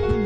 Bye.